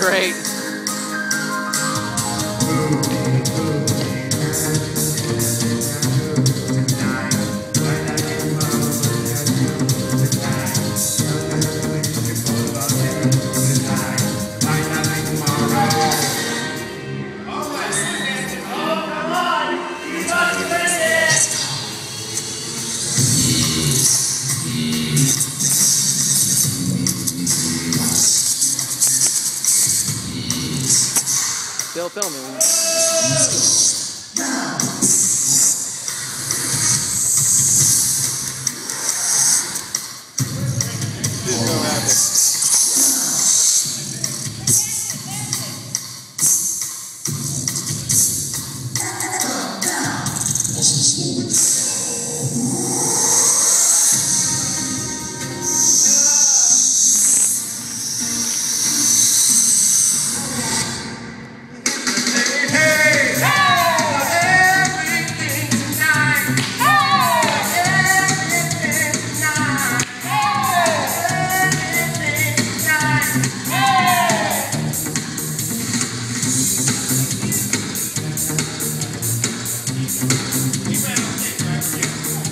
Great. still filming. Keep that on tape right.